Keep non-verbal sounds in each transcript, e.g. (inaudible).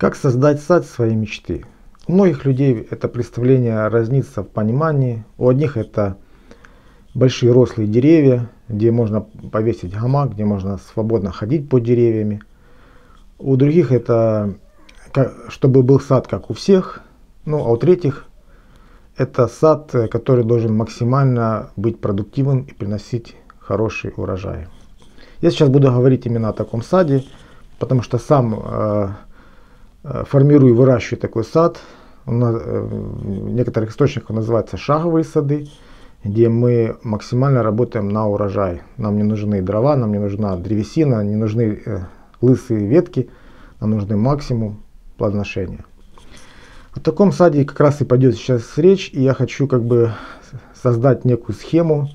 Как создать сад своей мечты? У многих людей это представление разнится в понимании. У одних это большие рослые деревья, где можно повесить гамак, где можно свободно ходить под деревьями. У других это чтобы был сад как у всех. Ну а у третьих это сад, который должен максимально быть продуктивным и приносить хороший урожай. Я сейчас буду говорить именно о таком саде, потому что сам э, формирую и выращиваю такой сад. Нас, э, в некоторых источниках называется шаговые сады, где мы максимально работаем на урожай. Нам не нужны дрова, нам не нужна древесина, не нужны э, лысые ветки, нам нужны максимум плодоношения. О таком саде как раз и пойдет сейчас речь, и я хочу как бы создать некую схему,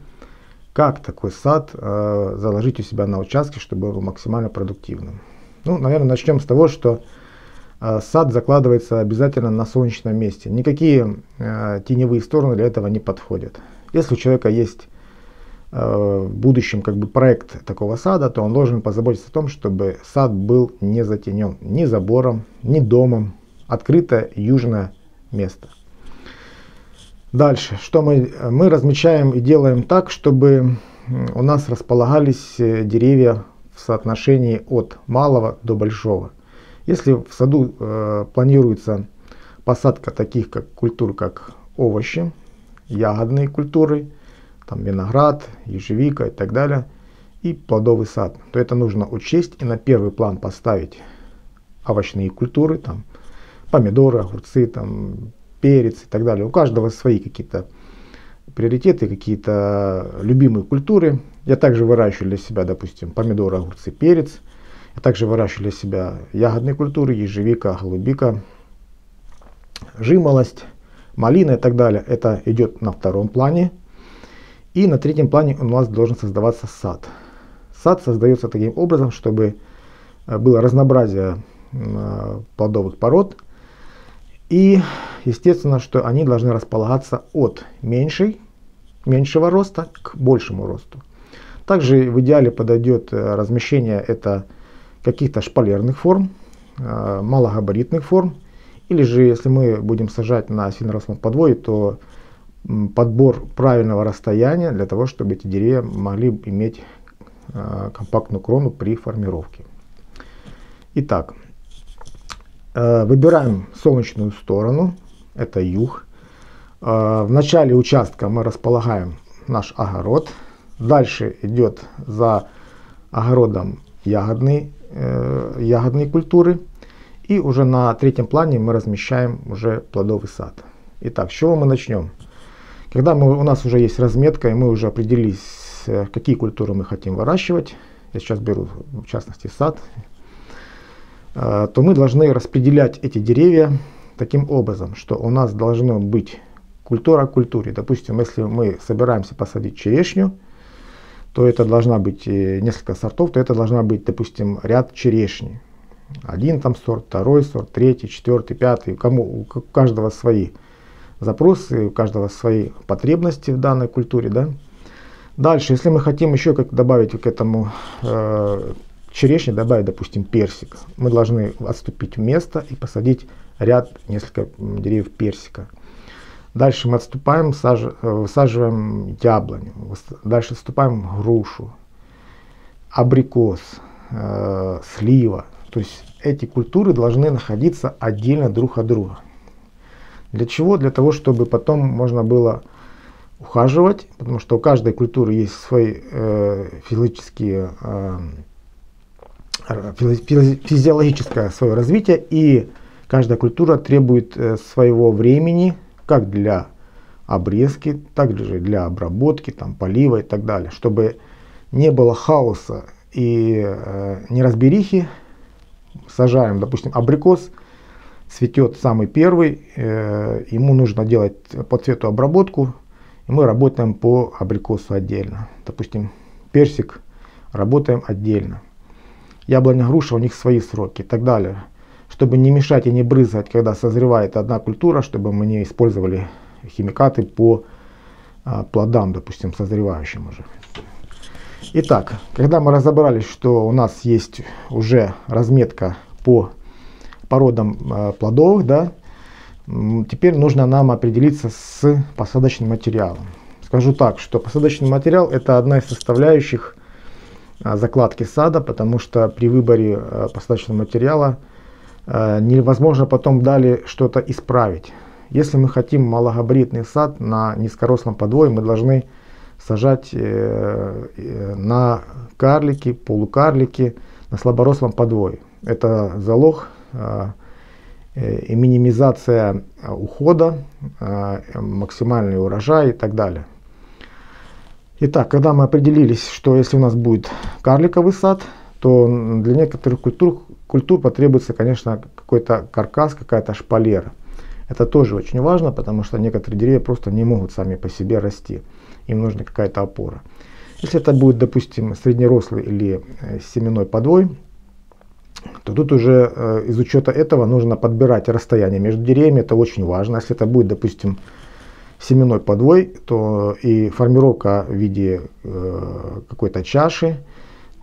как такой сад э, заложить у себя на участке, чтобы был максимально продуктивным. Ну, наверное, начнем с того, что сад закладывается обязательно на солнечном месте. Никакие э, теневые стороны для этого не подходят. Если у человека есть э, в будущем как бы проект такого сада, то он должен позаботиться о том, чтобы сад был не затенен ни забором, ни домом. Открытое южное место. Дальше, что мы, мы размечаем и делаем так, чтобы у нас располагались э, деревья в соотношении от малого до большого. Если в саду э, планируется посадка таких как культур, как овощи, ягодные культуры, там виноград, ежевика и так далее, и плодовый сад, то это нужно учесть и на первый план поставить овощные культуры, там помидоры, огурцы, там перец и так далее. У каждого свои какие-то приоритеты, какие-то любимые культуры. Я также выращиваю для себя, допустим, помидоры, огурцы, перец – а также выращивали себя ягодные культуры, ежевика, голубика, жимолость, малина и так далее. Это идет на втором плане. И на третьем плане у нас должен создаваться сад. Сад создается таким образом, чтобы э, было разнообразие э, плодовых пород. И естественно, что они должны располагаться от меньшей, меньшего роста к большему росту. Также в идеале подойдет э, размещение это каких-то шпалерных форм, э, малогабаритных форм. Или же, если мы будем сажать на свинорослом подвое, то подбор правильного расстояния для того, чтобы эти деревья могли иметь э, компактную крону при формировке. Итак, э, выбираем солнечную сторону, это юг. В начале участка мы располагаем наш огород. Дальше идет за огородом ягодный ягодные культуры. И уже на третьем плане мы размещаем уже плодовый сад. Итак, с чего мы начнем? Когда мы, у нас уже есть разметка, и мы уже определились, э, какие культуры мы хотим выращивать, я сейчас беру в частности сад, э, то мы должны распределять эти деревья таким образом, что у нас должно быть культура культуре. Допустим, если мы собираемся посадить черешню, то это должна быть э, несколько сортов, то это должна быть, допустим, ряд черешни. Один там сорт, второй сорт, третий, четвертый, пятый. Кому, у каждого свои запросы, у каждого свои потребности в данной культуре. Да? Дальше, если мы хотим еще как добавить к этому э, черешне, добавить, допустим, персик, мы должны отступить в место и посадить ряд, несколько деревьев персика. Дальше мы отступаем, высаживаем яблоню, дальше отступаем грушу, абрикос, э, слива. То есть эти культуры должны находиться отдельно друг от друга. Для чего? Для того, чтобы потом можно было ухаживать, потому что у каждой культуры есть свои э, физические, э, физиологическое свое развитие, и каждая культура требует э, своего времени, как для обрезки, так же для обработки, там, полива и так далее, чтобы не было хаоса и э, неразберихи. Сажаем, допустим, абрикос, цветет самый первый, э, ему нужно делать по цвету обработку, и мы работаем по абрикосу отдельно. Допустим, персик работаем отдельно. Яблоня, груша, у них свои сроки и так далее чтобы не мешать и не брызгать, когда созревает одна культура, чтобы мы не использовали химикаты по а, плодам, допустим, созревающим уже. Итак, когда мы разобрались, что у нас есть уже разметка по породам э, плодовых, да, теперь нужно нам определиться с посадочным материалом. Скажу так, что посадочный материал это одна из составляющих э, закладки сада, потому что при выборе посадочного материала невозможно потом далее что-то исправить. Если мы хотим малогабаритный сад на низкорослом подвое, мы должны сажать на карлики, полукарлики, на слаборослом подвое. Это залог э, и минимизация ухода, э, максимальный урожай и так далее. Итак, когда мы определились, что если у нас будет карликовый сад, то для некоторых культур, культур потребуется, конечно, какой-то каркас, какая-то шпалера. Это тоже очень важно, потому что некоторые деревья просто не могут сами по себе расти. Им нужна какая-то опора. Если это будет, допустим, среднерослый или э, семенной подвой, то тут уже э, из учета этого нужно подбирать расстояние между деревьями. Это очень важно. Если это будет, допустим, семенной подвой, то и формировка в виде э, какой-то чаши,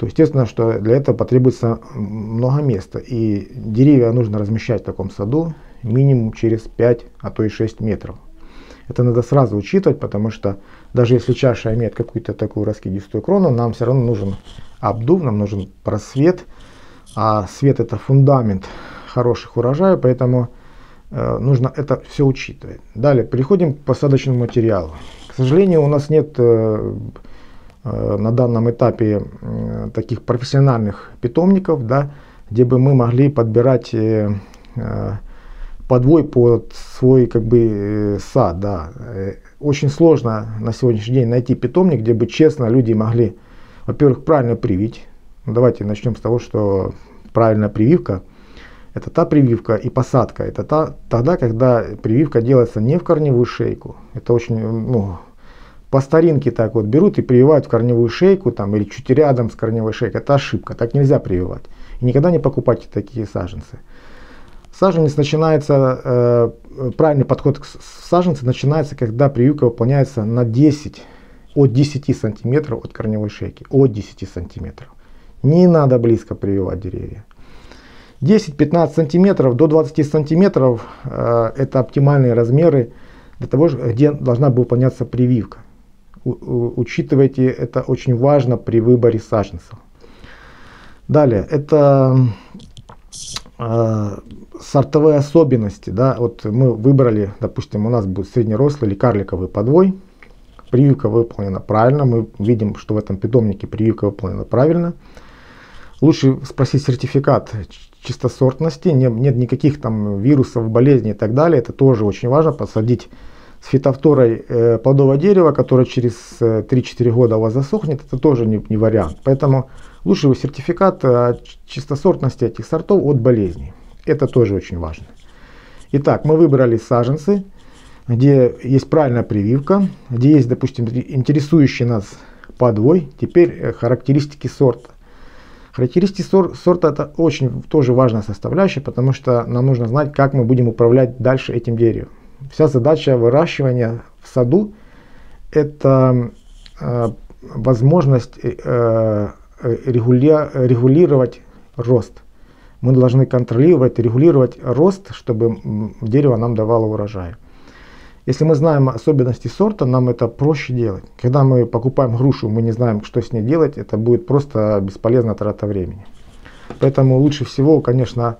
то естественно, что для этого потребуется много места. И деревья нужно размещать в таком саду минимум через 5, а то и 6 метров. Это надо сразу учитывать, потому что даже если чаша имеет какую-то такую раскидистую крону, нам все равно нужен обдув, нам нужен просвет, а свет это фундамент хороших урожаев, поэтому э, нужно это все учитывать. Далее переходим к посадочному материалу. К сожалению, у нас нет э, на данном этапе э, таких профессиональных питомников, да, где бы мы могли подбирать э, э, подвой под свой как бы э, сад, да. Э, очень сложно на сегодняшний день найти питомник, где бы честно люди могли, во-первых, правильно привить. Ну, давайте начнем с того, что правильная прививка – это та прививка и посадка. Это та, тогда, когда прививка делается не в корневую шейку. Это очень, ну, по старинке так вот берут и прививают в корневую шейку там, или чуть рядом с корневой шейкой. Это ошибка, так нельзя прививать. И никогда не покупайте такие саженцы. Саженец начинается, э, правильный подход к саженцу начинается, когда прививка выполняется на 10, от 10 сантиметров от корневой шейки, от 10 сантиметров. Не надо близко прививать деревья. 10-15 сантиметров до 20 сантиметров э, это оптимальные размеры для того, где должна была выполняться прививка. Учитывайте, это очень важно при выборе саженцев. Далее, это э, сортовые особенности, да, вот мы выбрали, допустим, у нас будет среднерослый или карликовый подвой, прививка выполнена правильно, мы видим, что в этом питомнике прививка выполнена правильно. Лучше спросить сертификат чистосортности, нет, нет никаких там вирусов, болезней и так далее, это тоже очень важно, посадить с фитофторой э, плодовое дерево, которое через э, 3-4 года у вас засохнет, это тоже не, не вариант. Поэтому лучше сертификат э, чистосортности этих сортов от болезней. Это тоже очень важно. Итак, мы выбрали саженцы, где есть правильная прививка, где есть, допустим, интересующий нас подвой. Теперь э, характеристики сорта. Характеристики сор сорта это очень тоже важная составляющая, потому что нам нужно знать, как мы будем управлять дальше этим деревом. Вся задача выращивания в саду это э, возможность э, э регули регулировать рост мы должны контролировать, регулировать рост, чтобы дерево нам давало урожай. Если мы знаем особенности сорта, нам это проще делать. Когда мы покупаем грушу, мы не знаем, что с ней делать, это будет просто бесполезная трата времени. Поэтому лучше всего, конечно,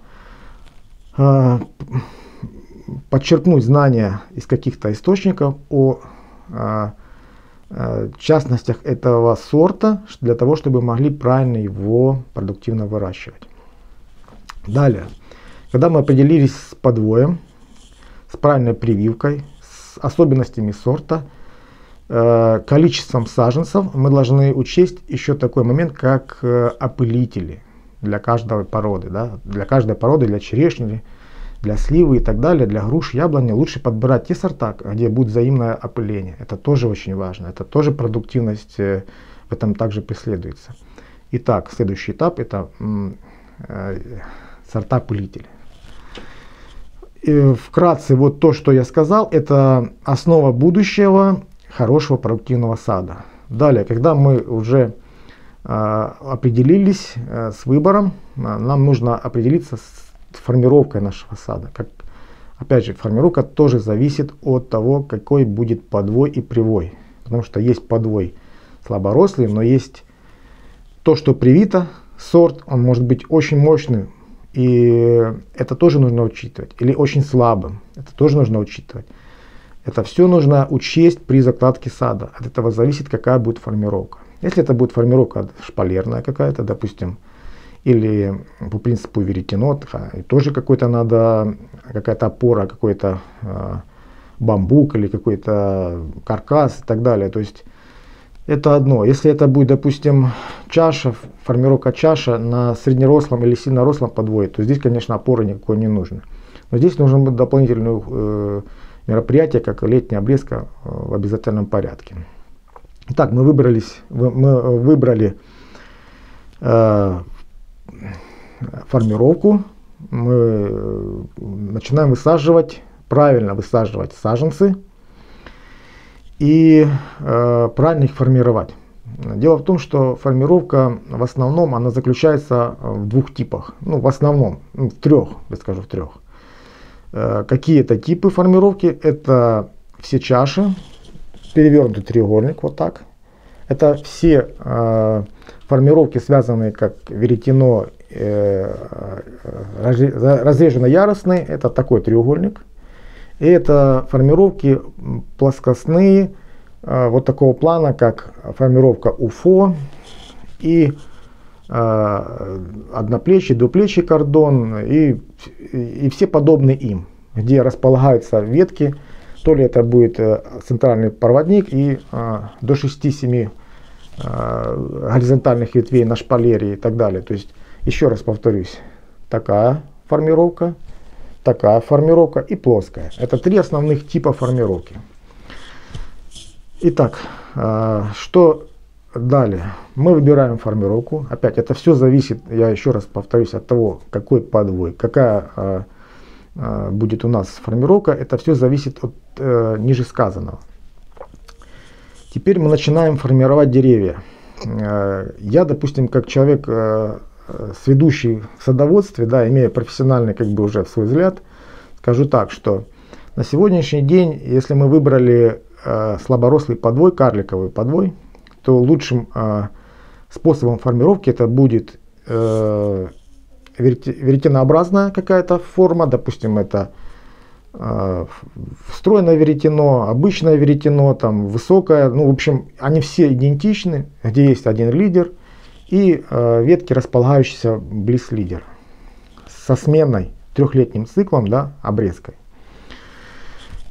подчеркнуть знания из каких-то источников о а, а, частностях этого сорта, для того, чтобы могли правильно его продуктивно выращивать. Далее, когда мы определились с подвоем, с правильной прививкой, с особенностями сорта, э, количеством саженцев, мы должны учесть еще такой момент, как э, опылители для каждой породы. Да? Для каждой породы, для черешни, для сливы и так далее, для груш, яблони лучше подбирать те сорта, где будет взаимное опыление. Это тоже очень важно. Это тоже продуктивность э, в этом также преследуется. Итак, следующий этап это сорта пылителя. И вкратце, вот то, что я сказал, это основа будущего хорошего продуктивного сада. Далее, когда мы уже э, определились э, с выбором, э, нам нужно определиться с формировкой нашего сада. Как, опять же, формировка тоже зависит от того, какой будет подвой и привой. Потому что есть подвой слаборослый, но есть то, что привито, сорт, он может быть очень мощным, и это тоже нужно учитывать. Или очень слабым, это тоже нужно учитывать. Это все нужно учесть при закладке сада. От этого зависит, какая будет формировка. Если это будет формировка шпалерная какая-то, допустим, или по принципу веретено, тоже какой-то надо, какая-то опора, какой-то э, бамбук или какой-то каркас и так далее. То есть это одно. Если это будет, допустим, чаша, формировка чаша на среднерослом или сильнорослом подвое, то здесь, конечно, опоры никакой не нужно. Но здесь нужно будет дополнительное э, мероприятие, как летняя обрезка э, в обязательном порядке. Итак, мы выбрались, мы выбрали э, формировку, мы э, начинаем высаживать, правильно высаживать саженцы и э, правильно их формировать. Дело в том, что формировка в основном она заключается в двух типах. Ну, в основном, ну, в трех, я скажу, в трех. Э, какие это типы формировки? Это все чаши, перевернутый треугольник, вот так. Это все э, формировки, связанные как веретено, э, э разрежено-яростный, это такой треугольник. И это формировки плоскостные, э, вот такого плана, как формировка УФО и одноплечий, двуплечий кордон и, и все подобные им, где располагаются ветки, то ли это будет центральный проводник и до 6-7 горизонтальных ветвей на шпалере и так далее. То есть, еще раз повторюсь, такая формировка, такая формировка и плоская. Это три основных типа формировки. Итак, а, что далее? Мы выбираем формировку. Опять, это все зависит, я еще раз повторюсь, от того, какой подвой, какая а, а, будет у нас формировка. Это все зависит от э, ниже сказанного. Теперь мы начинаем формировать деревья. Я, допустим, как человек э, сведущий в садоводстве, да, имея профессиональный как бы уже свой взгляд, скажу так, что на сегодняшний день, если мы выбрали э, слаборослый подвой, карликовый подвой, то лучшим э, способом формировки это будет э, веретенообразная какая-то форма, допустим, это э, встроенное веретено, обычное веретено, там высокое, ну, в общем, они все идентичны, где есть один лидер – и э, ветки, располагающиеся близ лидера со сменной трехлетним циклом, да, обрезкой.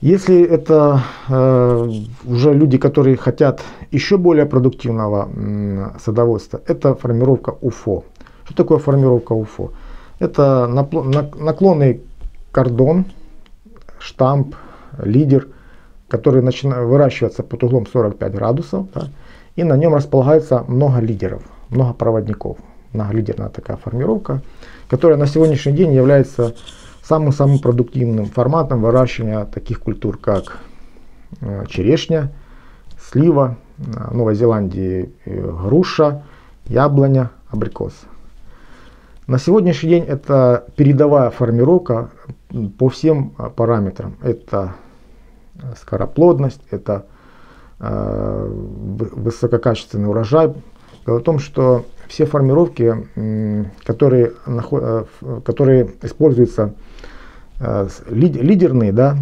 Если это э, уже люди, которые хотят еще более продуктивного э, садоводства, это формировка УФО. Что такое формировка УФО? Это наклонный кордон, штамп, лидер, который начинает выращиваться под углом 45 градусов, да, и на нем располагается много лидеров много проводников. Многолидерная такая формировка, которая на сегодняшний день является самым-самым продуктивным форматом выращивания таких культур, как э, черешня, слива, в Новой Зеландии э, груша, яблоня, абрикос. На сегодняшний день это передовая формировка по всем э, параметрам. Это скороплодность, это высококачественный урожай, Дело в том, что все формировки, которые, э, которые используются э, лидерные, да,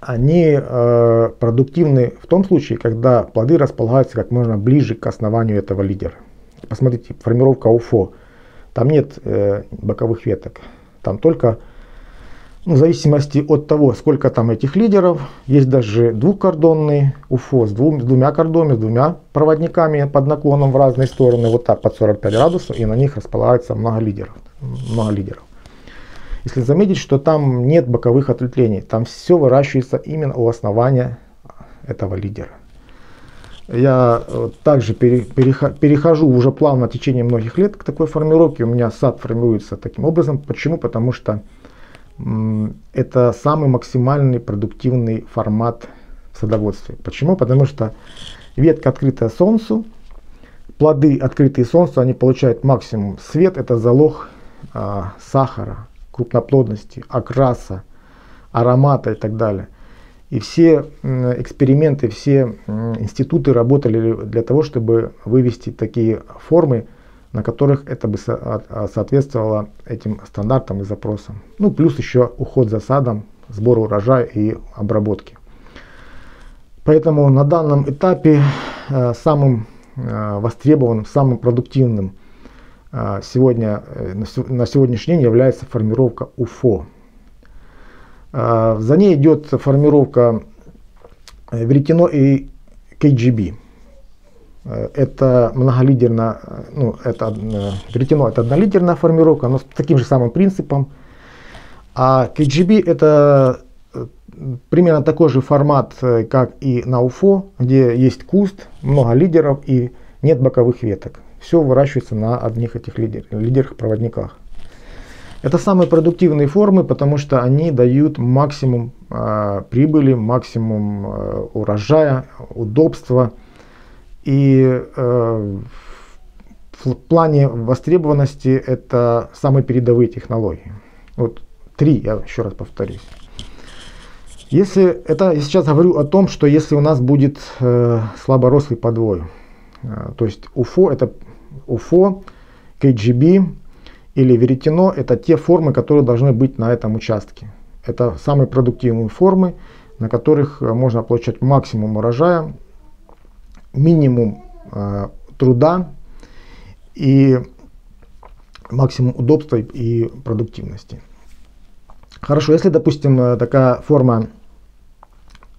они э, продуктивны в том случае, когда плоды располагаются как можно ближе к основанию этого лидера. Посмотрите, формировка УФО. Там нет боковых веток, там только в зависимости от того, сколько там этих лидеров, есть даже двухкордонный УФО с, двум, с двумя кордонами, с двумя проводниками под наклоном в разные стороны, вот так под 45 градусов, и на них располагается много лидеров. Много лидеров. Если заметить, что там нет боковых ответвлений, там все выращивается именно у основания этого лидера. Я э, также перехожу уже плавно в течение многих лет к такой формировке. У меня сад формируется таким образом. Почему? Потому что это самый максимальный продуктивный формат в садоводстве. Почему? Потому что ветка открытая солнцу, плоды открытые солнцу, они получают максимум свет, это залог а, сахара крупноплодности, окраса, аромата и так далее. И все эксперименты, все институты работали для того, чтобы вывести такие формы, на которых это бы соответствовало этим стандартам и запросам. Ну, плюс еще уход за садом, сбор урожая и обработки. Поэтому на данном этапе э, самым э, востребованным, самым продуктивным э, сегодня, на сегодняшний день является формировка УФО. За ней идет формировка веретено и KGB. Это многолидерная, ну, это веретено это однолидерная формировка, но с таким же самым принципом. А KGB это примерно такой же формат, э, как и на УФО, где есть куст, много лидеров и нет боковых веток. Все выращивается на одних этих лидер, лидерах-проводниках. Это самые продуктивные формы, потому что они дают максимум э, прибыли, максимум э, урожая, удобства. И э, в плане востребованности это самые передовые технологии. Вот три, я еще раз повторюсь. Если это я сейчас говорю о том, что если у нас будет э, слаборослый подвой, э, то есть УФО это УФО, КГБ или веретено это те формы, которые должны быть на этом участке. Это самые продуктивные формы, на которых э, можно получать максимум урожая, минимум э, труда и максимум удобства и продуктивности. Хорошо, если, допустим, э, такая форма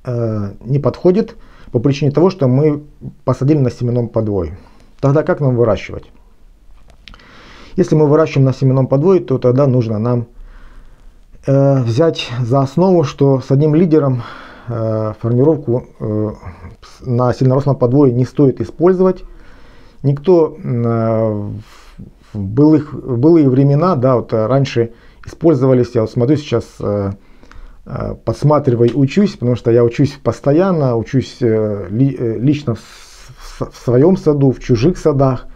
э, не подходит по причине того, что мы посадили на семенном подвое. Тогда как нам выращивать? Если мы выращиваем на семенном подвое, то тогда нужно нам э, взять за основу, что с одним лидером формировку э, на сильнорослом подвое не стоит использовать. Никто э, в, былых, в былые времена, да, вот раньше использовались, я вот смотрю сейчас э, Э, подсматриваю, учусь, потому что я учусь постоянно, учусь э, э, лично в своем саду, в чужих садах.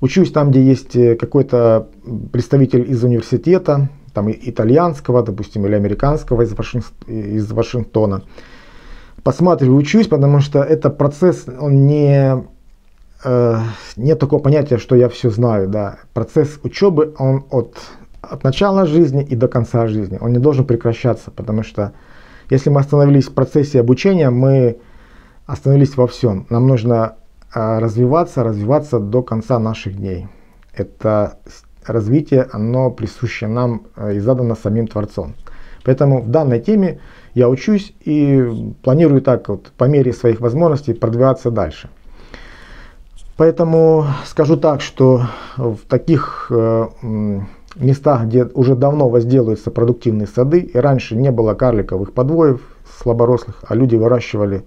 Учусь там, где есть какой-то представитель из университета, там итальянского, допустим, или американского из, из Вашингтона. Посматриваю, учусь, потому что это процесс, он не, э, нет такого понятия, что я все знаю, да. Процесс учебы, он от от начала жизни и до конца жизни. Он не должен прекращаться, потому что если мы остановились в процессе обучения, мы остановились во всем. Нам нужно а, развиваться, развиваться до конца наших дней. Это развитие, оно присуще нам а, и задано самим Творцом. Поэтому в данной теме я учусь и планирую так вот по мере своих возможностей продвигаться дальше. Поэтому скажу так, что в таких э, местах, где уже давно возделываются продуктивные сады, и раньше не было карликовых подвоев слаборослых, а люди выращивали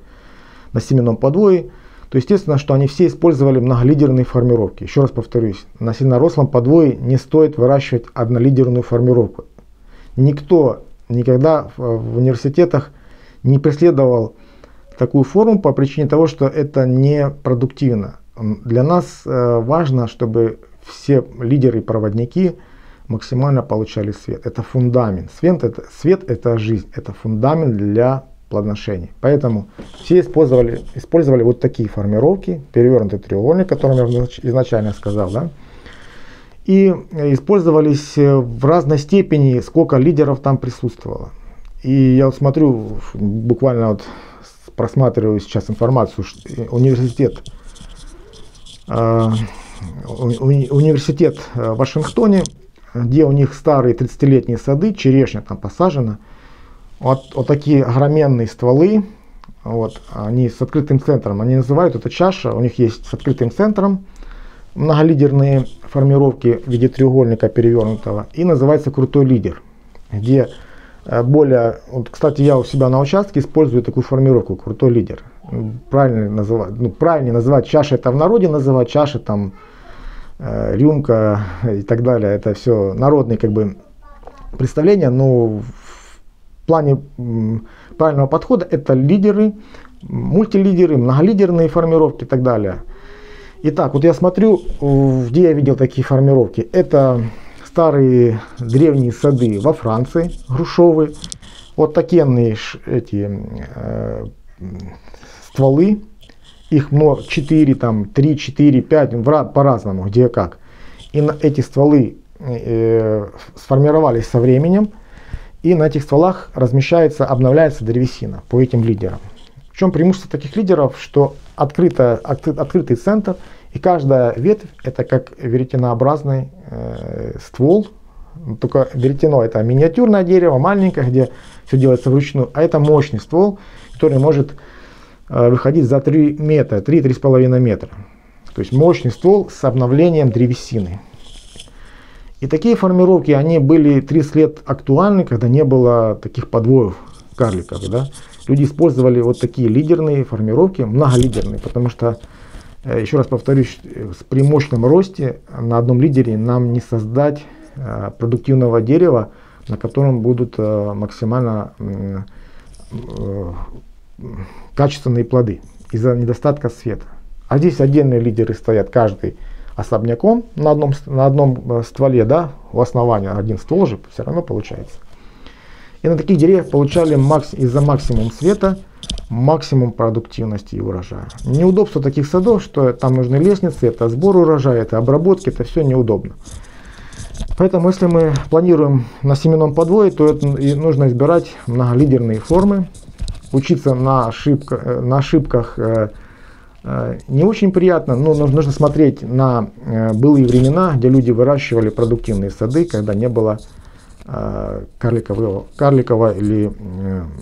на семенном подвое, то естественно, что они все использовали многолидерные формировки. Еще раз повторюсь, на сильнорослом подвое не стоит выращивать однолидерную формировку. Никто никогда в университетах не преследовал такую форму по причине того, что это не продуктивно. Для нас э, важно, чтобы все лидеры и проводники – максимально получали свет. Это фундамент. Свет это, свет это жизнь, это фундамент для плодоношения. Поэтому все использовали, использовали вот такие формировки, перевернутый треугольник, который я изначально сказал, да, и использовались э, в разной степени, сколько лидеров там присутствовало. И я вот смотрю, буквально вот просматриваю сейчас информацию, университет, э, университет в Вашингтоне где у них старые 30-летние сады, черешня там посажена. Вот, вот такие огроменные стволы, вот, они с открытым центром, они называют это чаша, у них есть с открытым центром многолидерные формировки в виде треугольника перевернутого и называется крутой лидер, где э, более, вот, кстати, я у себя на участке использую такую формировку, крутой лидер. Правильно называть, ну, правильно называть чаша, это в народе называть чаша, там, Э, рюмка и так далее. Это все народные как бы представления, но в плане правильного подхода это лидеры, мультилидеры, многолидерные формировки и так далее. Итак, вот я смотрю, где я видел такие формировки. Это старые древние сады во Франции, грушовые. Вот такие эти э, стволы, их много, 4, там, 3, 4, 5, по-разному, где как. И эти стволы э, сформировались со временем, и на этих стволах размещается, обновляется древесина по этим лидерам. В чем преимущество таких лидеров, что открыто, откры, открытый центр, и каждая ветвь это как веретенообразный э, ствол, только веретено это миниатюрное дерево, маленькое, где все делается вручную, а это мощный ствол, который может э, выходить за 3 метра, 3-3,5 метра. То есть мощный ствол с обновлением древесины. И такие формировки, они были 30 лет актуальны, когда не было таких подвоев карликовых. Да? Люди использовали вот такие лидерные формировки, многолидерные, потому что, э, еще раз повторюсь, при мощном росте на одном лидере нам не создать э, продуктивного дерева, на котором будут э, максимально качественные плоды из-за недостатка света. А здесь отдельные лидеры стоят, каждый особняком на одном, на одном э, стволе, да, у основания один ствол же все равно получается. И на таких деревьях получали макс, из-за максимум света максимум продуктивности и урожая. Неудобство таких садов, что там нужны лестницы, это сбор урожая, это обработки, это все неудобно. Поэтому если мы планируем на семенном подвое, то это нужно избирать многолидерные формы, учиться на, ошибка, э, на ошибках Э, не очень приятно, но нужно смотреть на э, былые времена, где люди выращивали продуктивные сады, когда не было э, карликового, карликового или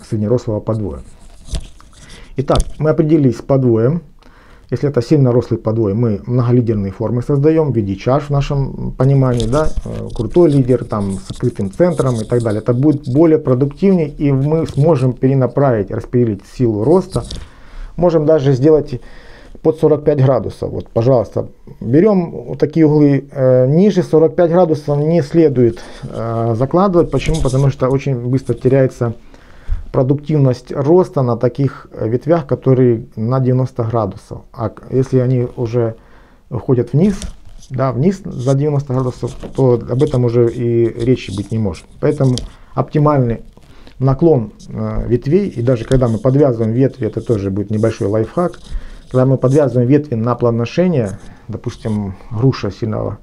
среднерослого подвоя. Итак, мы определились с подвоем. Если это сильно рослый подвой, мы многолидерные формы создаем в виде чаш в нашем понимании, да, крутой лидер там с открытым центром и так далее. Это будет более продуктивнее и мы сможем перенаправить, распределить силу роста. Можем даже сделать под 45 градусов. Вот, пожалуйста, берем вот такие углы э, ниже 45 градусов не следует э, закладывать. Почему? Потому что очень быстро теряется продуктивность роста на таких ветвях, которые на 90 градусов. А если они уже уходят вниз, да, вниз за 90 градусов, то об этом уже и речи быть не может. Поэтому оптимальный наклон э, ветвей, и даже когда мы подвязываем ветви, это тоже будет небольшой лайфхак, когда мы подвязываем ветви на плодоношение, допустим, груша сильного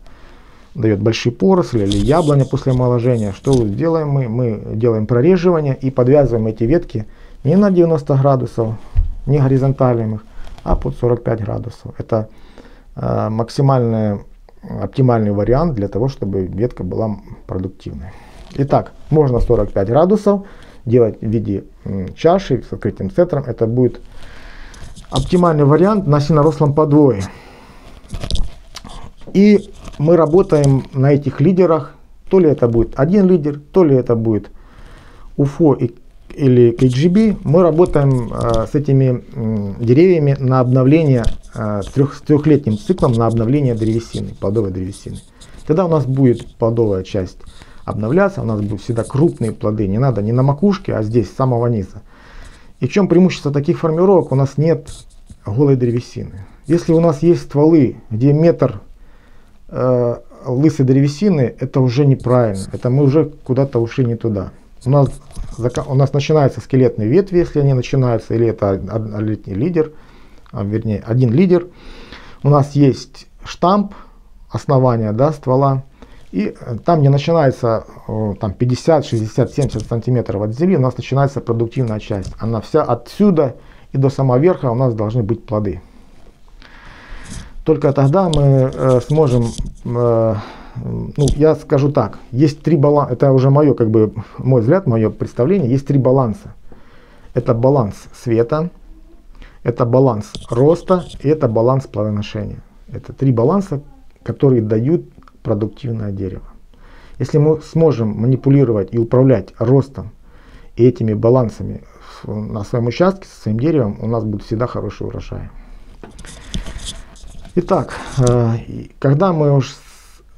дает большие поросли или яблоня после омоложения, что делаем мы? Мы делаем прореживание и подвязываем эти ветки не на 90 градусов, не горизонтальных, а под 45 градусов. Это э, максимальный, оптимальный вариант для того, чтобы ветка была продуктивной. Итак, можно 45 градусов делать в виде чаши с открытым центром. Это будет оптимальный вариант на сильнорослом подвое. И мы работаем на этих лидерах. То ли это будет один лидер, то ли это будет UFO или KGB. Мы работаем э, с этими э, деревьями на обновление, э, трех, с трехлетним циклом на обновление древесины, плодовой древесины. Тогда у нас будет плодовая часть обновляться, у нас будут всегда крупные плоды. Не надо не на макушке, а здесь, с самого низа. И в чем преимущество таких формировок? У нас нет голой древесины. Если у нас есть стволы, где метр э, лысой древесины, это уже неправильно. Это мы уже куда-то ушли не туда. У нас, у нас начинаются скелетные ветви, если они начинаются, или это однолетний лидер, а, вернее, один лидер. У нас есть штамп основания да, ствола. И э, там, где начинается там 50, 60, 70 сантиметров от земли, у нас начинается продуктивная часть. Она вся отсюда и до самого верха у нас должны быть плоды. Только тогда мы э, сможем, э, ну, я скажу так, есть три баланса, это уже мое, как бы, мой взгляд, мое представление, есть три баланса. Это баланс света, это баланс роста и это баланс плодоношения. Это три баланса, которые дают продуктивное дерево. Если мы сможем манипулировать и управлять ростом и этими балансами на своем участке, со своим деревом, у нас будет всегда хороший урожай. Итак, э, когда мы уж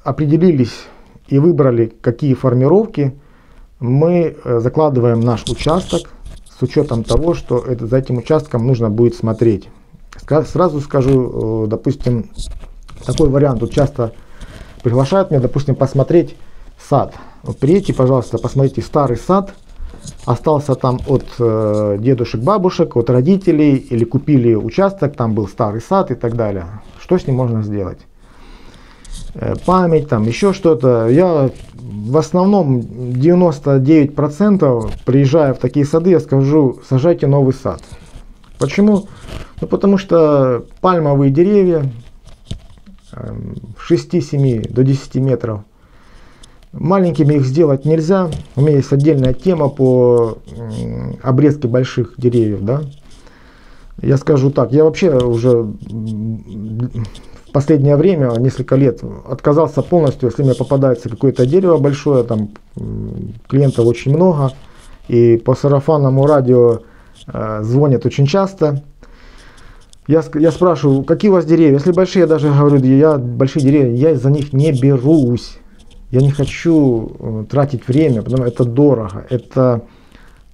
определились и выбрали, какие формировки, мы э, закладываем наш участок с учетом того, что это, за этим участком нужно будет смотреть. Сразу скажу, э, допустим, такой вариант. Тут часто приглашают меня, допустим, посмотреть сад. Приедьте, пожалуйста, посмотрите старый сад, остался там от э, дедушек, бабушек, от родителей, или купили участок, там был старый сад и так далее. Что с ним можно сделать? Э, память, там еще что-то. Я в основном 99% приезжая в такие сады, я скажу, сажайте новый сад. Почему? Ну потому что пальмовые деревья 6-7 эм, до 10 метров. Маленькими их сделать нельзя. У меня есть отдельная тема по обрезке больших деревьев. Да? Я скажу так, я вообще уже в последнее время, несколько лет, отказался полностью, если мне попадается какое-то дерево большое, там клиентов очень много, и по сарафанному радио э, звонят очень часто. Я, я спрашиваю, какие у вас деревья? Если большие, я даже говорю, я большие деревья, я за них не берусь. Я не хочу э, тратить время, потому что это дорого, это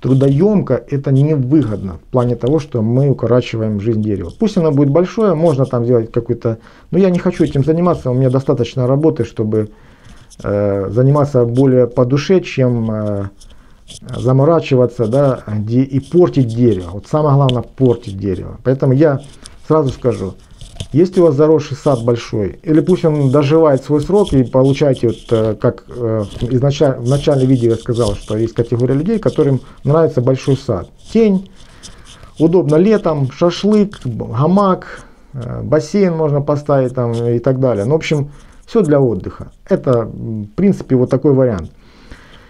трудоемко, это невыгодно в плане того, что мы укорачиваем жизнь дерева. Пусть оно будет большое, можно там сделать какой-то... Но я не хочу этим заниматься, у меня достаточно работы, чтобы э, заниматься более по душе, чем э, заморачиваться да, и портить дерево. Вот самое главное портить дерево. Поэтому я сразу скажу, если у вас заросший сад большой, или пусть он доживает свой срок и получаете, вот, э, как э, изначально, в начале видео я сказал, что есть категория людей, которым нравится большой сад. Тень, удобно летом, шашлык, гамак, э, бассейн можно поставить там и так далее. Ну, в общем, все для отдыха. Это, в принципе, вот такой вариант.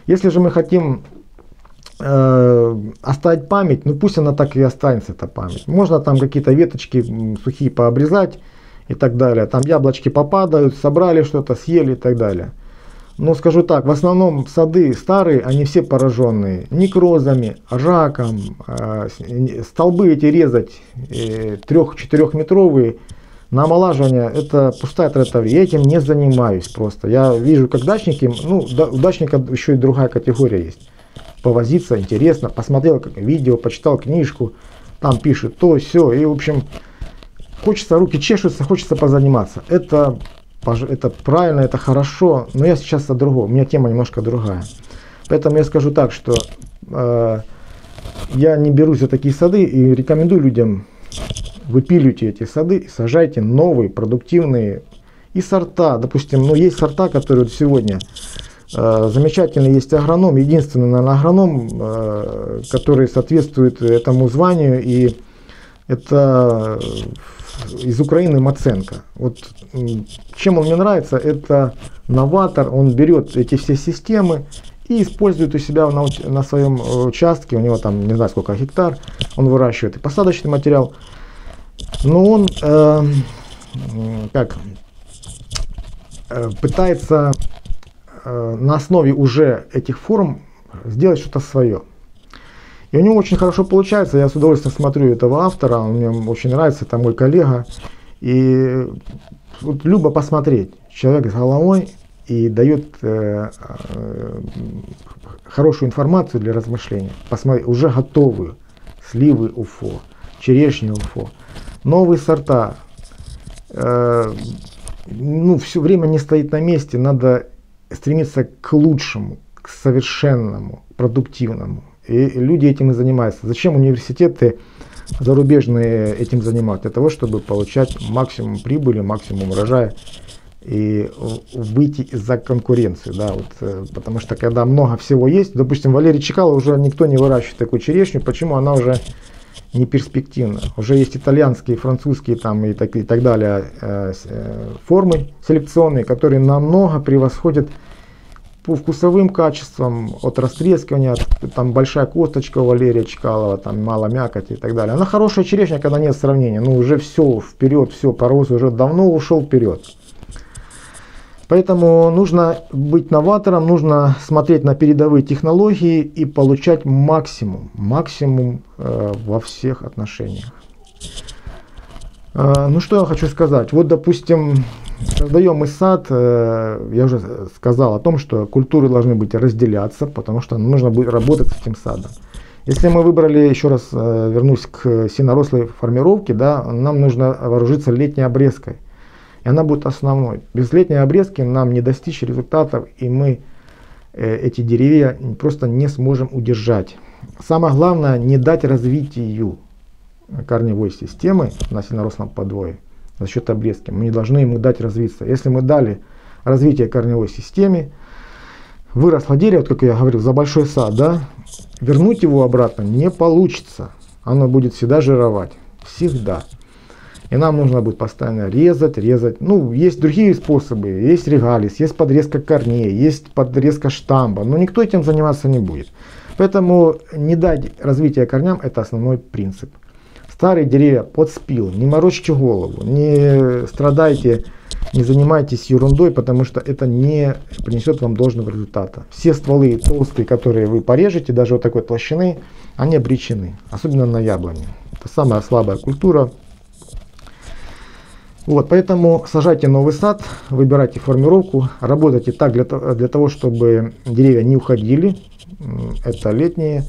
Если же мы хотим э, оставить память, ну пусть она так и останется, эта память. Можно там какие-то веточки сухие пообрезать и так далее. Там яблочки попадают, собрали что-то, съели и так далее. Но скажу так, в основном сады старые, они все пораженные некрозами, раком, э, столбы эти резать э, трех-четырехметровые на омолаживание это пустая трата Я этим не занимаюсь просто. Я вижу, как дачники, ну, да, у дачника еще и другая категория есть повозиться, интересно, посмотрел как видео, почитал книжку, там пишет то, все, и в общем, хочется, руки чешутся, хочется позаниматься. Это, это правильно, это хорошо, но я сейчас о другом, у меня тема немножко другая. Поэтому я скажу так, что э, я не берусь за такие сады и рекомендую людям выпиливайте эти сады сажайте новые, продуктивные и сорта. Допустим, ну есть сорта, которые вот сегодня замечательный есть агроном, единственный, наверное, агроном, э, который соответствует этому званию, и это из Украины Маценко. Вот чем он мне нравится, это новатор, он берет эти все системы и использует у себя на, на своем участке, у него там не знаю сколько гектар, он выращивает и посадочный материал, но он э, как э, пытается Э, на основе уже этих форм сделать что-то свое. И у него очень хорошо получается, я с удовольствием смотрю этого автора, он мне очень нравится, это мой коллега. И вот любо посмотреть, человек с головой и дает э, э, хорошую информацию для размышления. Посмотри, уже готовые сливы УФО, черешни УФО, новые сорта. Э, ну, все время не стоит на месте, надо стремиться к лучшему, к совершенному, продуктивному. И люди этим и занимаются. Зачем университеты зарубежные этим занимаются? Для того, чтобы получать максимум прибыли, максимум урожая и выйти из-за конкуренции. Да, вот, э, потому что когда много всего есть, допустим, Валерий Чекало уже никто не выращивает такую черешню, почему она уже не перспективна. Уже есть итальянские, французские там, и, так, и так далее э, э, формы селекционные, которые намного превосходят по вкусовым качествам, от растрескивания, там большая косточка у Валерия Чкалова, там мало мякоти и так далее. Она хорошая черешня, когда нет сравнения, ну уже все вперед, все, паровоз уже давно ушел вперед. Поэтому нужно быть новатором, нужно смотреть на передовые технологии и получать максимум, максимум э, во всех отношениях. Э, ну что я хочу сказать. Вот, допустим, создаем мы сад, э, я уже сказал о том, что культуры должны быть разделяться, потому что нужно будет работать с этим садом. Если мы выбрали, еще раз э, вернусь к синорослой формировке, да, нам нужно вооружиться летней обрезкой и она будет основной. Без летней обрезки нам не достичь результатов, и мы э, эти деревья просто не сможем удержать. Самое главное, не дать развитию корневой системы на сильнорослом подвое за счет обрезки. Мы не должны ему дать развиться. Если мы дали развитие корневой системе, выросло дерево, вот как я говорил, за большой сад, да, вернуть его обратно не получится. Оно будет всегда жировать. Всегда. И нам нужно будет постоянно резать, резать. Ну, есть другие способы. Есть регалис, есть подрезка корней, есть подрезка штамба. Но никто этим заниматься не будет. Поэтому не дать развития корням – это основной принцип. Старые деревья под спил, не морочьте голову, не страдайте, не занимайтесь ерундой, потому что это не принесет вам должного результата. Все стволы толстые, которые вы порежете, даже вот такой толщины, они обречены, особенно на яблоне. Это самая слабая культура. Вот, поэтому сажайте новый сад, выбирайте формировку, работайте так для, для того, чтобы деревья не уходили. Это летние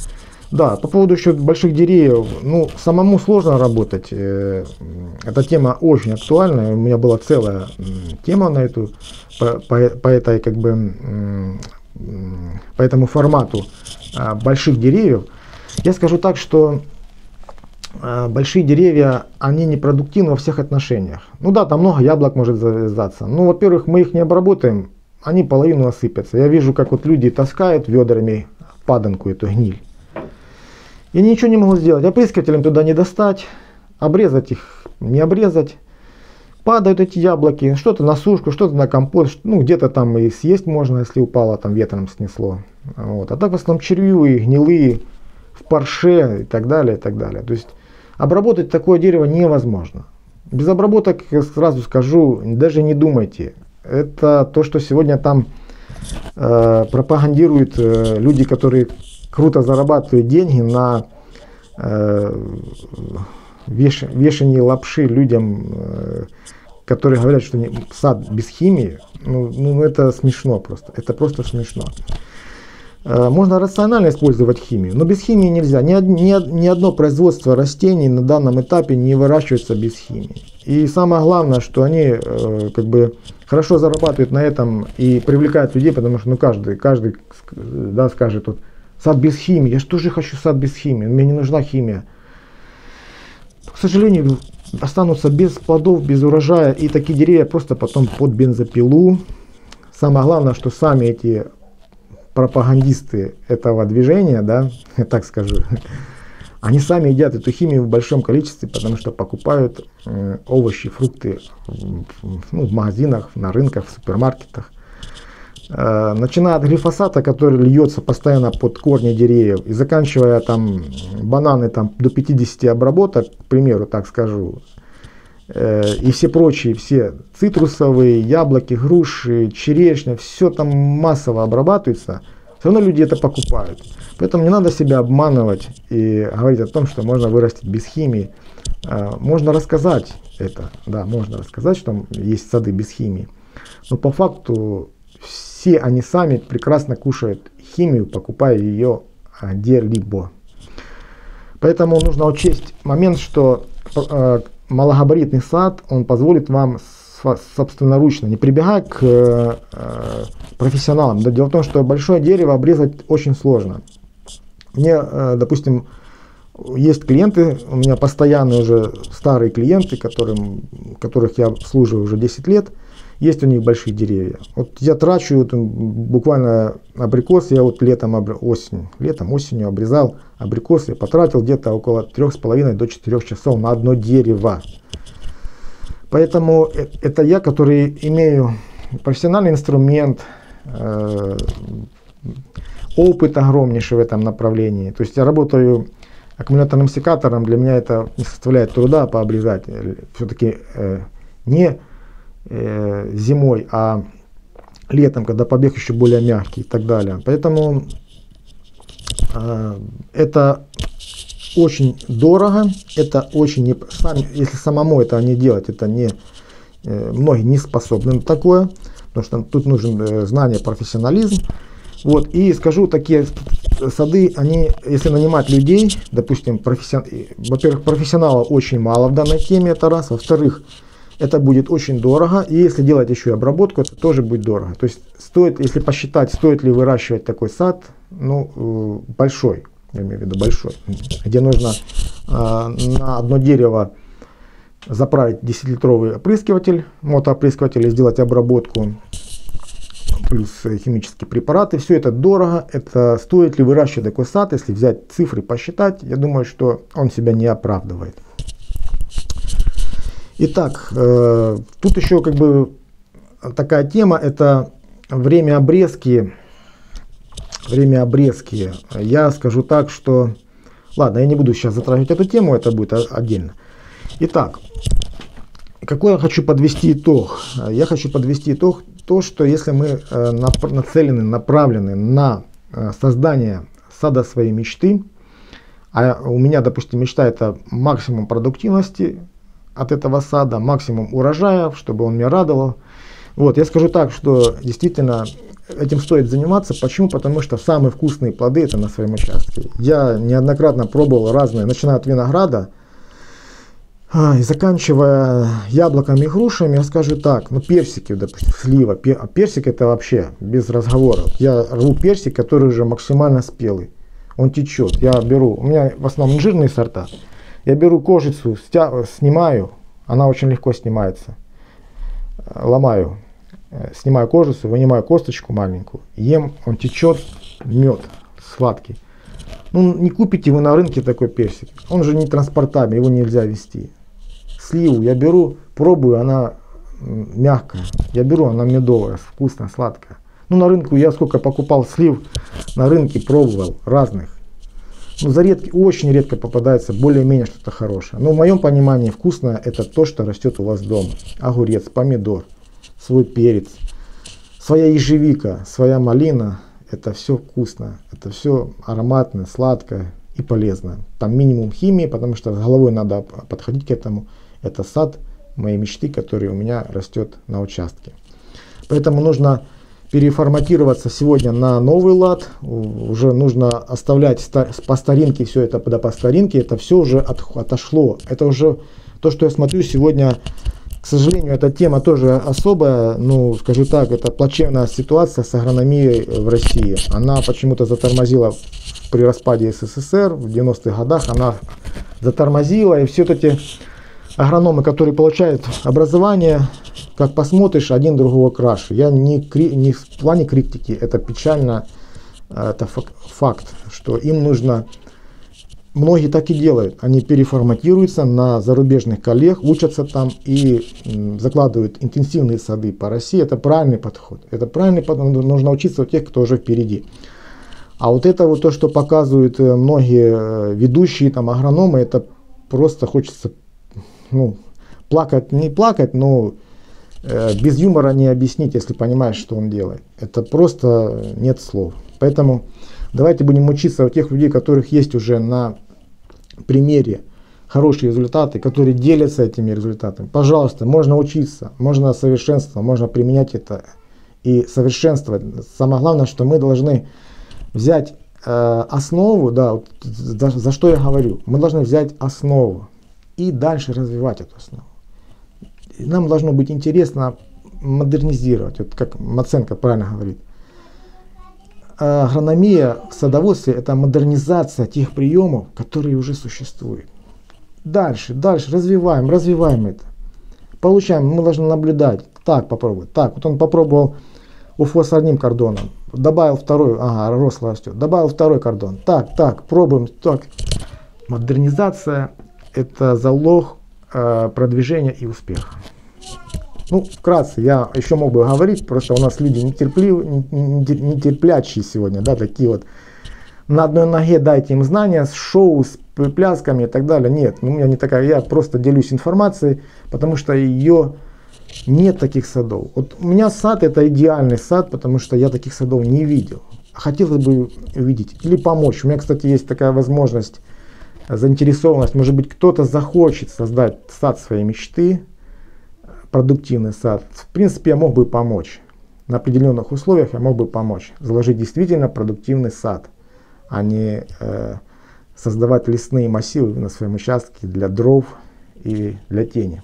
да, по поводу еще больших деревьев, ну, самому сложно работать. Э, эта тема очень актуальная. У меня была целая тема на эту, по, по, по этой, как бы, по этому формату а, больших деревьев. Я скажу так, что большие деревья, они непродуктивны во всех отношениях. Ну да, там много яблок может завязаться. Ну, во-первых, мы их не обработаем, они половину осыпятся. Я вижу, как вот люди таскают ведрами паданку, эту гниль. Я ничего не могу сделать. Опрыскивателем туда не достать, обрезать их, не обрезать. Падают эти яблоки, что-то на сушку, что-то на компост, ну где-то там и съесть можно, если упало, там ветром снесло. Вот. А так в основном червивые, гнилые, в парше и так далее, и так далее. То есть обработать такое дерево невозможно. Без обработок, сразу скажу, даже не думайте. Это то, что сегодня там э, пропагандируют э, люди, которые круто зарабатывают деньги на э, веш, лапши людям, э, которые говорят, что не, сад без химии, ну, ну это смешно просто, это просто смешно. Э, можно рационально использовать химию, но без химии нельзя. Ни, ни, ни одно производство растений на данном этапе не выращивается без химии. И самое главное, что они э, как бы хорошо зарабатывают на этом и привлекают людей, потому что ну, каждый, каждый да, скажет, вот, Сад без химии. Я же тоже хочу сад без химии. Мне не нужна химия. К сожалению, останутся без плодов, без урожая. И такие деревья просто потом под бензопилу. Самое главное, что сами эти пропагандисты этого движения, да, (laughs) я так скажу, они сами едят эту химию в большом количестве, потому что покупают э, овощи, фрукты ну, в магазинах, на рынках, в супермаркетах. Э, начиная от глифосата, который льется постоянно под корни деревьев, и заканчивая там бананы там, до 50 обработок, к примеру, так скажу, и все прочие, все цитрусовые, яблоки, груши, черешня, все там массово обрабатывается, все равно люди это покупают. Поэтому не надо себя обманывать и говорить о том, что можно вырастить без химии. Э, можно рассказать это, да, можно рассказать, что есть сады без химии. Но по факту все они сами прекрасно кушают химию, покупая ее где-либо. Поэтому нужно учесть момент, что э, малогабаритный сад, он позволит вам собственноручно, не прибегая к э, профессионалам. Да, дело в том, что большое дерево обрезать очень сложно. Мне, э, допустим, есть клиенты, у меня постоянные уже старые клиенты, которым, которых я обслуживаю уже 10 лет – есть у них большие деревья. Вот я трачу вот, буквально абрикос, я вот летом, осень, летом, осенью обрезал абрикос, я потратил где-то около 3,5 до 4 часов на одно дерево. Поэтому э, это я, который имею профессиональный инструмент, э, опыт огромнейший в этом направлении. То есть я работаю аккумуляторным секатором, для меня это не составляет труда пообрезать. Все-таки э, не э, зимой, а летом, когда побег еще более мягкий и так далее. Поэтому э, это очень дорого, это очень не, сам, если самому это не делать, это не э, многие не способны на такое, потому что тут нужен э, знание, профессионализм. Вот, и скажу, такие сады, они, если нанимать людей, допустим, профессион... во-первых, профессионалов очень мало в данной теме, это раз, во-вторых, это будет очень дорого. И если делать еще и обработку, это тоже будет дорого. То есть стоит, если посчитать, стоит ли выращивать такой сад, ну, э, большой, я имею в виду большой, где нужно э, на одно дерево заправить 10-литровый опрыскиватель, мотоопрыскиватель и сделать обработку, плюс химические препараты. Все это дорого. Это стоит ли выращивать такой сад, если взять цифры посчитать, я думаю, что он себя не оправдывает. Итак, э, тут еще как бы такая тема, это время обрезки. Время обрезки. Я скажу так, что... Ладно, я не буду сейчас затрагивать эту тему, это будет отдельно. Итак, какой я хочу подвести итог? Я хочу подвести итог то, что если мы э, нацелены, направлены на э, создание сада своей мечты, а у меня, допустим, мечта это максимум продуктивности, от этого сада, максимум урожая, чтобы он меня радовал. Вот, я скажу так, что действительно этим стоит заниматься. Почему? Потому что самые вкусные плоды это на своем участке. Я неоднократно пробовал разные, начиная от винограда, а, и заканчивая яблоками и грушами, я скажу так, ну персики, допустим, слива, пер, а персик это вообще без разговоров. Я рву персик, который уже максимально спелый, он течет. Я беру, у меня в основном жирные сорта, я беру кожицу, снимаю, она очень легко снимается. Ломаю, э, снимаю кожицу, вынимаю косточку маленькую, ем, он течет, мед сладкий. Ну, не купите вы на рынке такой персик. Он же не транспортабельный, его нельзя вести. Сливу я беру, пробую, она мягкая. Я беру, она медовая, вкусная, сладкая. Ну, на рынку я сколько покупал слив, на рынке пробовал разных. Ну, за редко, очень редко попадается более-менее что-то хорошее. Но в моем понимании вкусное это то, что растет у вас дома. Огурец, помидор, свой перец, своя ежевика, своя малина. Это все вкусно, это все ароматное, сладкое и полезное. Там минимум химии, потому что с головой надо подходить к этому. Это сад моей мечты, который у меня растет на участке. Поэтому нужно переформатироваться сегодня на новый лад. Уже нужно оставлять по старинке все это, да по старинке. Это все уже от, отошло. Это уже то, что я смотрю сегодня. К сожалению, эта тема тоже особая. Ну, скажу так, это плачевная ситуация с агрономией в России. Она почему-то затормозила при распаде СССР в 90-х годах. Она затормозила. И все эти агрономы, которые получают образование, как посмотришь, один другого краше. Я не, кри, не в плане критики, это печально, э, это факт, что им нужно, многие так и делают, они переформатируются на зарубежных коллег, учатся там и закладывают интенсивные сады по России. Это правильный подход. Это правильный подход, нужно учиться у тех, кто уже впереди. А вот это вот то, что показывают э, многие э, ведущие там агрономы, это просто хочется ну, плакать, не плакать, но э, без юмора не объяснить, если понимаешь, что он делает. Это просто нет слов. Поэтому давайте будем учиться у тех людей, которых есть уже на примере хорошие результаты, которые делятся этими результатами. Пожалуйста, можно учиться, можно совершенствовать, можно применять это и совершенствовать. Самое главное, что мы должны взять э, основу, да, вот, за, за что я говорю, мы должны взять основу и дальше развивать эту основу. И нам должно быть интересно модернизировать, вот как Маценко правильно говорит. Агрономия в садоводстве – это модернизация тех приемов, которые уже существуют. Дальше, дальше развиваем, развиваем это. Получаем, мы должны наблюдать. Так, попробовать. Так, вот он попробовал уфо с одним кордоном. Добавил второй, ага, росло растет. Добавил второй кордон. Так, так, пробуем. Так. Модернизация это залог э, продвижения и успеха. Ну, вкратце, я еще мог бы говорить, просто у нас люди нетерпливые, нетерплячие сегодня, да, такие вот. На одной ноге дайте им знания с шоу, с плясками и так далее. Нет, ну, у меня не такая, я просто делюсь информацией, потому что ее нет таких садов. Вот у меня сад это идеальный сад, потому что я таких садов не видел. Хотелось бы увидеть или помочь. У меня, кстати, есть такая возможность заинтересованность, может быть, кто-то захочет создать сад своей мечты, продуктивный сад. В принципе, я мог бы помочь. На определенных условиях я мог бы помочь. Заложить действительно продуктивный сад, а не э, создавать лесные массивы на своем участке для дров и для тени.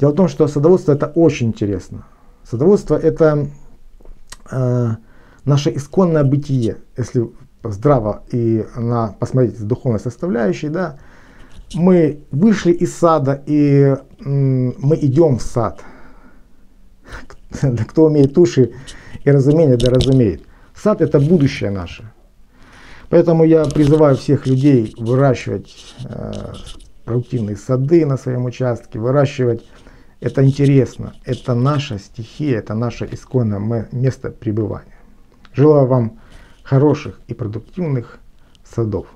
Дело в том, что садоводство это очень интересно. Садоводство это э, наше исконное бытие. Если здраво и на, посмотреть с духовной составляющей, да, мы вышли из сада и мы идем в сад. Кто умеет уши и разумение, да разумеет. Сад это будущее наше. Поэтому я призываю всех людей выращивать э, продуктивные сады на своем участке, выращивать. Это интересно, это наша стихия, это наше исконное место пребывания. Желаю вам хороших и продуктивных садов.